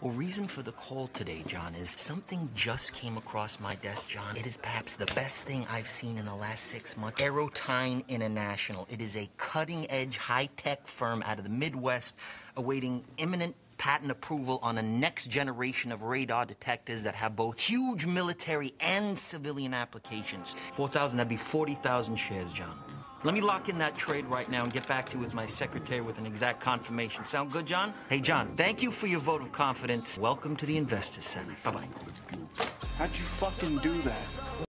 Well, reason for the call today, John, is something just came across my desk, John. It is perhaps the best thing I've seen in the last six months. Aerotyne International. It is a cutting-edge, high-tech firm out of the Midwest awaiting imminent patent approval on a next generation of radar detectors that have both huge military and civilian applications. 4,000, that'd be 40,000 shares, John. Let me lock in that trade right now and get back to you with my secretary with an exact confirmation. Sound good, John? Hey, John, thank you for your vote of confidence. Welcome to the Investors Center. Bye-bye. How'd you fucking do that?